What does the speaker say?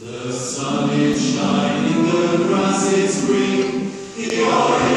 The sun is shining, the grass is green, the oil